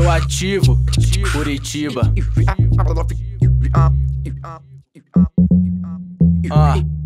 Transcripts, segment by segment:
Positivo, Curitiba. Ah.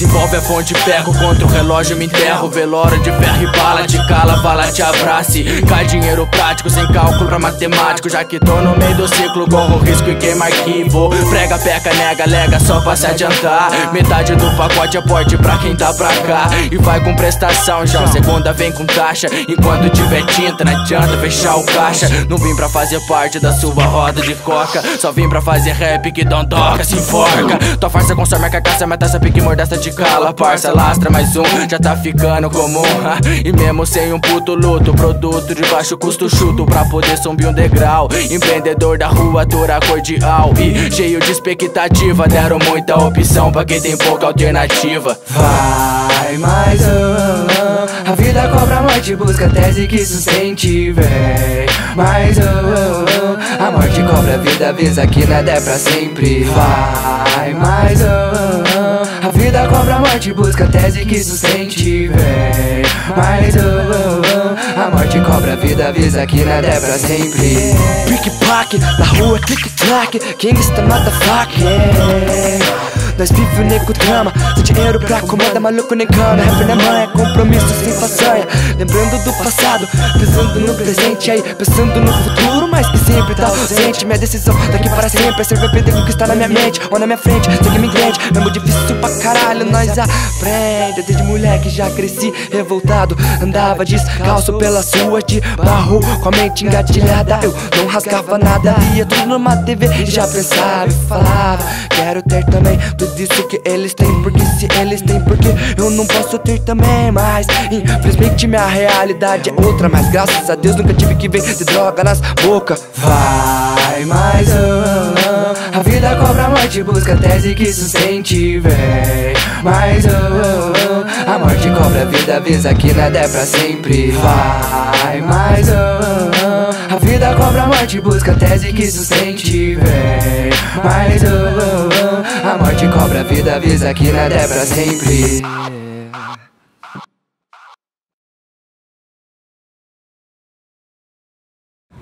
Desenvolve a fonte, perco contra o relógio, me enterro. Velório de ferro e bala, de cala, vala, te abrace. Cai dinheiro prático, sem cálculo pra matemático. Já que tô no meio do ciclo, corro risco e queima arquivo. Prega, peca, nega, lega, só pra se adiantar. Metade do pacote é porte pra quem tá pra cá. E vai com prestação, já. Segunda vem com taxa. Enquanto tiver tinta, não adianta fechar o caixa. Não vim pra fazer parte da sua roda de coca. Só vim pra fazer rap que não toca, se enforca. Tua farsa consome a carcaça, mata essa pique mordaça de cala, parça, lastra mais um, já tá ficando comum. E mesmo sem um puto luto, produto de baixo custo chuto pra poder subir um degrau. Empreendedor da rua, dura cordial e cheio de expectativa. Deram muita opção pra quem tem pouca alternativa. Vai mais um, a vida cobra a morte, busca tese que sustente, véi. Mais um, a morte cobra a vida, avisa que nada é pra sempre. Vai mais um, a vida cobra a morte, busca tese que sustente, véi. Mais um, a morte cobra a vida, avisa que nada é pra sempre. Pick-pack, na rua, click-clack, gangsta motherfucker, yeah. Nós vive o nego trama Sem dinheiro pra comanda, maluco nem cana Rap na mãe, é compromisso sem façanha Lembrando do passado, pensando no presente Aí, pensando no futuro, mas que sempre tá ausente Minha decisão daqui para sempre é ser arrepender com o que está na minha mente Ou na minha frente, segue me grande Mesmo difícil pra caralho, nós aprende Desde moleque já cresci revoltado Andava descalço pelas ruas de barro Com a mente engatilhada Eu não rasgava nada, via tudo numa TV E já pensava e falava Quero ter também tudo isso que eles têm Porque se eles têm, porque eu não posso ter também? Mas infelizmente minha realidade é outra Mas graças a Deus nunca tive que ver de droga nas bocas Vai mais um. A vida cobra a morte, busca tese que sustente, véi. Mais um. A morte cobra a vida, avisa que nada é pra sempre. Vai mais um. A vida cobra a morte, busca tese que sustente, véi. Mais um. A morte cobra a vida, avisa que nada é pra sempre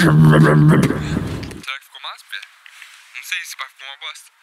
Será que ficou massa, Pé? Não sei se vai ficar uma bosta.